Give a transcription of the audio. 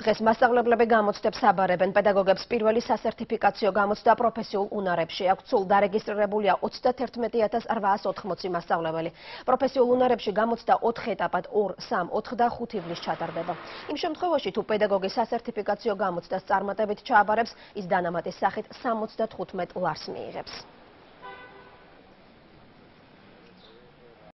დღეს მასწავლებლები გამოცდებს აბარებენ პედაგოგებს პირველი სასერტიფიკაციო გამოცდა პროფესიულ უნარებში. აქვს სულ დარეგისტრირებულია 31880 მასწავლებელი. პროფესიულ უნარებში გამოცდა 4 ეტაპად 2, 3, 4 და 5 ივლის ჩატარდება. იმ შემთხვევაში თუ პედაგოგი სასერტიფიკაციო გამოცდას წარმატებით ჩააბარებს, ის დანამატის სახით 75 ლარს მიიღებს.